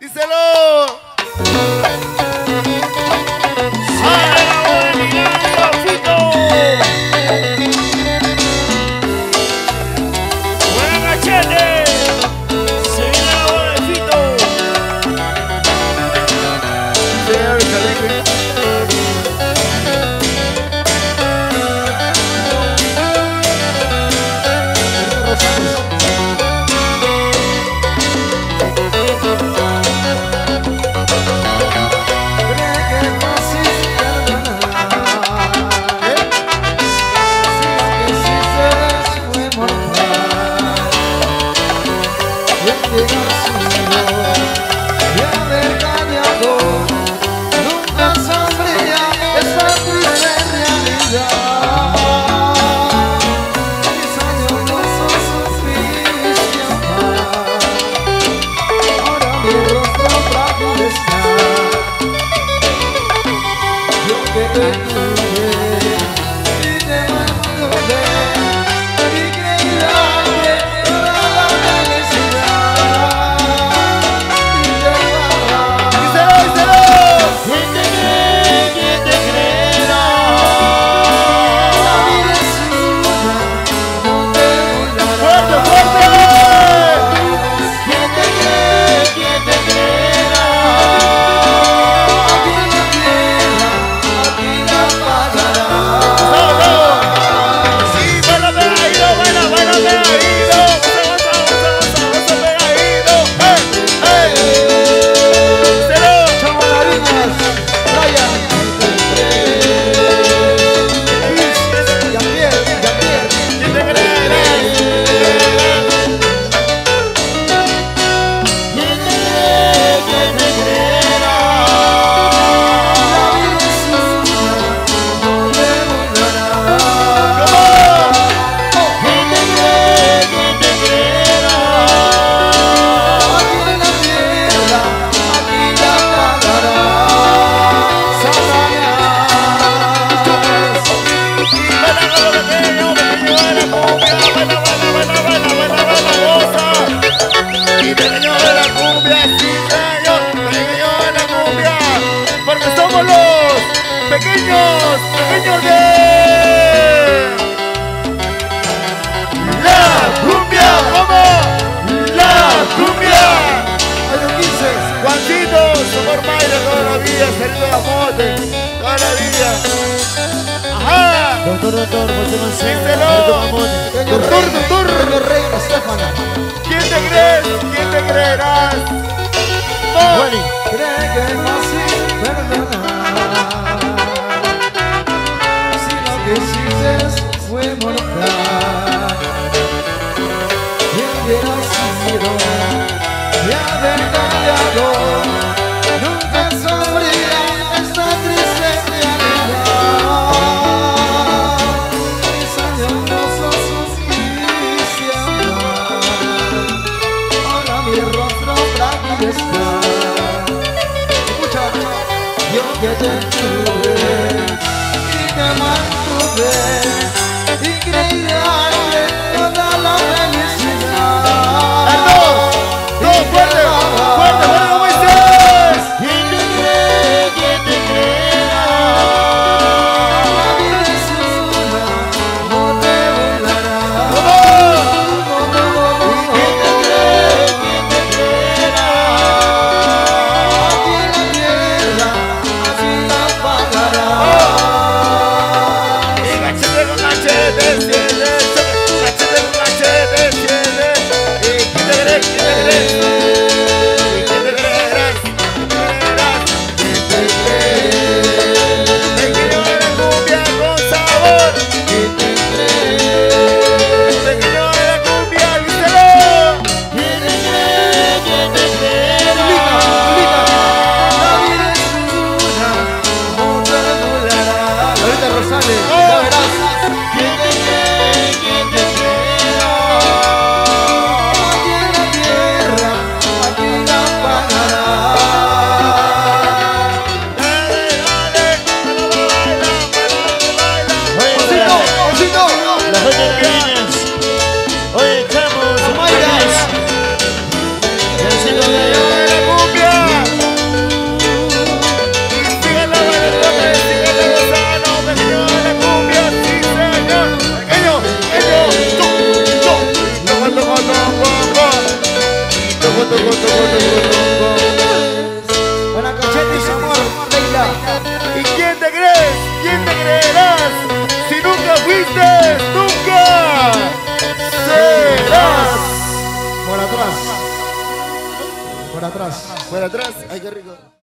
Díselo. pequeños, pequeños de la cumbia, vamos, la cumbia. Año 15, Juanquitos, amor Mayra, toda la vida, querido Amote, toda la vida. Ajá. Doctor, doctor, doctor, Díselo. Doctor, doctor, doctor. ¿Quién te crees? ¿Quién te creerás? que Ulises fue mortal. Y hubiera sido y haber cambiado, nunca sabría esta triste realidad. Mis años justicia, ahora mi rostro frágil está. Yo que te tuve y te maté. open Buenas cochetes, amor, Leila. ¿Y quién te crees? ¿Quién te creerás? Si nunca fuiste, nunca serás. Por atrás. Por atrás. Por atrás. Ay, qué rico.